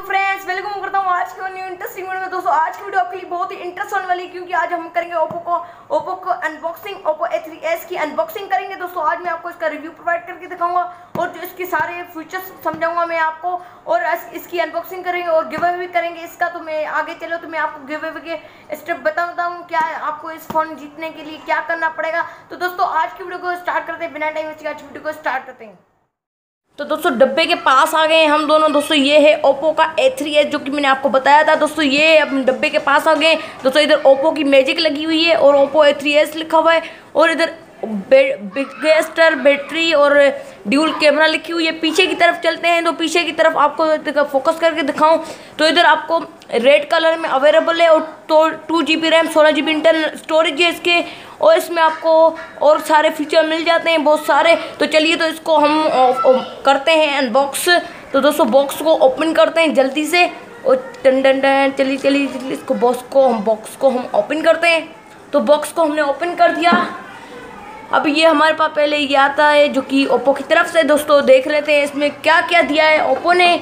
Friends welcome करता हूँ आज की न्यू इंटरेस्टिंग वीडियो में। दोस्तों, आज की वीडियो आपके लिए बहुत ही इंटरेस्ट होने वाली है, क्योंकि आज हम करेंगे ओप्पो को ओप्पो को अनबॉक्सिंग ओप्पो A3s की अनबॉक्सिंग करेंगे। दोस्तों, आज मैं आपको इसका रिव्यू प्रोवाइड करके दिखाऊँगा और जो इसके सारे फीचर्स समझाऊँगा मैं आपको। और इसकी अनबॉक्सिंग करेंगे और गिव अवे भी करेंगे इसका। तो मैं आगे चलो तो मैं आपको गिव अवे के स्टेप बताता हूँ, क्या आपको इस फ़ोन जीतने के लिए क्या करना पड़ेगा। तो दोस्तों, आज की वीडियो को स्टार्ट करते हैं। बिना टाइम वेस्ट आज वीडियो को स्टार्ट करते हैं। तो दोस्तों, डब्बे के पास आ गए हैं हम दोनों। दोस्तों, ये है ओप्पो का ए थ्री एस जो कि मैंने आपको बताया था। दोस्तों, ये अब डब्बे के पास आ गए दोस्तों, इधर ओप्पो की मैजिक लगी हुई है और ओप्पो ए थ्री एस लिखा हुआ है और इधर बिगेस्टर बैटरी और ड्यूल कैमरा लिखी हुई है। पीछे की तरफ़ चलते हैं तो पीछे की तरफ़ आपको फोकस करके दिखाऊँ तो इधर आपको रेड कलर में अवेलेबल है और तो टू जी बी रैम सोलह जी बी इंटरनल स्टोरेज है इसके, और इसमें आपको और सारे फीचर मिल जाते हैं, बहुत सारे। तो चलिए तो इसको हम करते हैं अनबॉक्स तो दोस्तों बॉक्स को ओपन करते हैं जल्दी से, और टन टन टन चलिए चलिए इसको बॉक्स को हम बॉक्स को हम ओपन करते हैं। तो बॉक्स को हमने ओपन कर दिया। अब ये हमारे पास पहले ये आता है, जो कि ओप्पो की तरफ़ से दोस्तों देख लेते हैं, इसमें क्या क्या दिया है ओप्पो ने।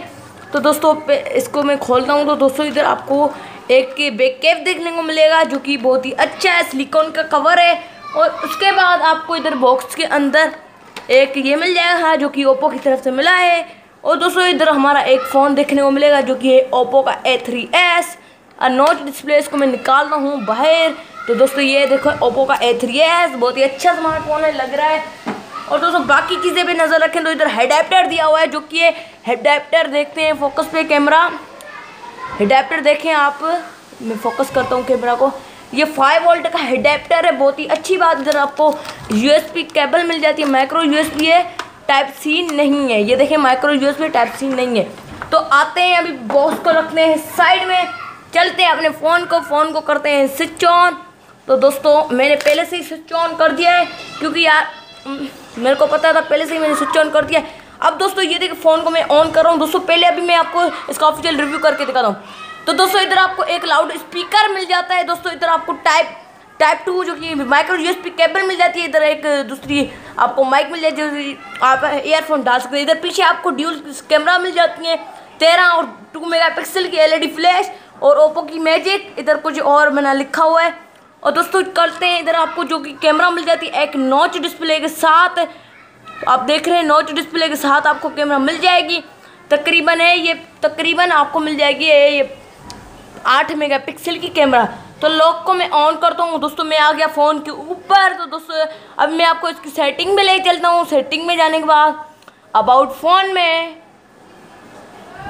तो दोस्तों इसको मैं खोलता हूँ तो दोस्तों इधर आपको एक बैक कैप देखने को मिलेगा, जो कि बहुत ही अच्छा है सिलिकॉन का कवर है। और उसके बाद आपको इधर बॉक्स के अंदर एक ये मिल जाएगा, जो कि ओप्पो की तरफ़ से मिला है। और दोस्तों इधर हमारा एक फ़ोन देखने को मिलेगा, जो कि है ओप्पो का A three s notch display इसको मैं निकाल रहा हूँ बाहर। तो दोस्तों ये देखो ओप्पो का ए थ्री एस बहुत ही अच्छा स्मार्टफ़ोन है, लग रहा है। और दोस्तों बाकी चीज़ें भी नज़र रखें तो इधर हेडाप्टर दिया हुआ है, जो कि ये हेडाप्टर देखते हैं फोकस पे कैमरा हेडाप्टर देखें आप, मैं फोकस करता हूँ कैमरा को। ये फाइव वोल्ट का हेडाप्टर है, बहुत ही अच्छी बात, इधर आपको यूएसबी केबल मिल जाती है माइक्रो यूएसबी है टाइप सी नहीं है। ये देखें माइक्रो यूएसबी टाइप सी नहीं है। तो आते हैं अभी बॉक्स को रखते हैं साइड में, चलते हैं अपने फ़ोन को फ़ोन को करते हैं स्विच ऑन तो दोस्तों, मैंने पहले से ही स्विच ऑन कर दिया है, क्योंकि यार मेरे को पता था पहले से ही मैंने स्विच ऑन कर दिया है। अब दोस्तों, ये देखिए फ़ोन को मैं ऑन कर रहा हूँ। दोस्तों, पहले अभी मैं आपको इसका ऑफिशियल रिव्यू करके दिखाता हूँ तो दोस्तों, इधर आपको एक लाउड स्पीकर मिल जाता है। दोस्तों, इधर आपको टाइप टाइप टू जो कि माइक्रो यूएसपी केबल मिल जाती है। इधर एक दूसरी आपको माइक मिल जाती है आप ईयरफोन डाल सकते हैं। इधर पीछे आपको ड्यूल कैमरा मिल जाती है, तेरह और टू मेगापिक्सल की एलईडी फ्लैश और ओप्पो की मैजिक इधर कुछ और मैंने लिखा हुआ है। और दोस्तों, करते हैं इधर आपको जो कि कैमरा मिल जाती है, एक नॉच डिस्प्ले के साथ। आप देख रहे हैं नॉच डिस्प्ले के साथ आपको कैमरा मिल जाएगी। तकरीबन है ये, तकरीबन आपको मिल जाएगी ये आठ मेगापिक्सल की कैमरा तो लॉक को मैं ऑन करता हूँ। दोस्तों, मैं आ गया फ़ोन के ऊपर। तो दोस्तों, अब मैं आपको इसकी सेटिंग में ले चलता हूँ। सेटिंग में जाने के बाद अबाउट फ़ोन में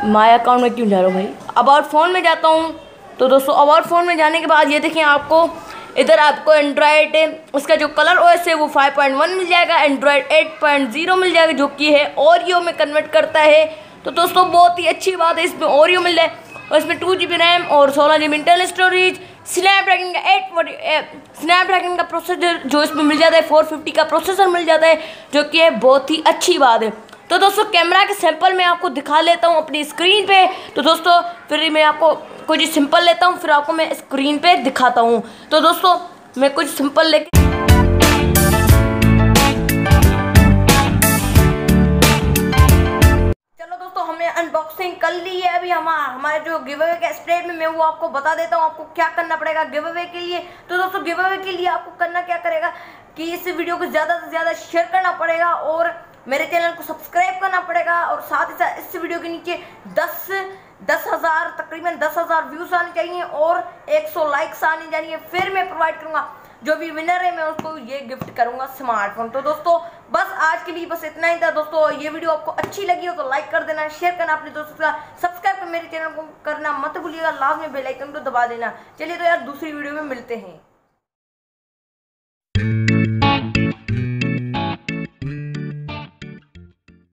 माई अकाउंट में क्यों जा रहा हूँ भाई? अबाउट फ़ोन में जाता हूँ। तो दोस्तों अबाउट फ़ोन में जाने के बाद ये देखें आपको इधर आपको एंड्रॉयड उसका जो कलर ओएस है वो 5.1 मिल जाएगा एंड्रॉयड 8.0 मिल जाएगा, जो कि है ओरियो में कन्वर्ट करता है। तो दोस्तों, बहुत ही अच्छी बात है, इसमें ओरियो मिल जाए और इसमें टू जी रैम और सोलह जी इंटरनल स्टोरेज स्नैपड्रैगन का एट फोर्टी स्नैपड्रैगन का प्रोसेसर जो इसमें मिल जाता है फोर फिफ्टी का प्रोसेसर मिल जाता है, जो कि है बहुत ही अच्छी बात है। तो दोस्तों कैमरा के सैंपल मैं आपको दिखा लेता हूँ अपनी स्क्रीन पे। तो दोस्तों, फिर मैं आपको कुछ सिंपल लेता हूँ, फिर आपको मैं स्क्रीन पे दिखाता हूँ। तो दोस्तों, मैं कुछ सिंपल लेके अनबॉक्सिंग कर ली है अभी। हमारा हमारे जो गिव अवे के स्प्रे में, मैं वो आपको बता देता हूँ, आपको क्या करना पड़ेगा गिव अवे के लिए। तो दोस्तों गिव अवे के लिए आपको करना क्या करेगा कि इस वीडियो को ज़्यादा से ज़्यादा शेयर करना पड़ेगा और मेरे चैनल को सब्सक्राइब करना पड़ेगा और साथ ही साथ इस वीडियो के नीचे दस दस हज़ार, तकरीबन दस हज़ार व्यूज़ आने चाहिए और एक सौ लाइक्स आने चाहिए। फिर मैं प्रोवाइड करूँगा। जो भी विनर है, मैं उसको ये गिफ्ट करूँगा स्मार्टफ़ोन तो दोस्तों, बस आज के लिए बस इतना ही था। दोस्तों, ये वीडियो आपको अच्छी लगी हो तो लाइक कर देना शेयर करना अपने दोस्तों का सब्सक्राइब कर मेरे चैनल को करना मत भूलिएगा। लाभ में बेलाइकन को दबा देना। चलिए तो यार, दूसरी वीडियो में मिलते हैं।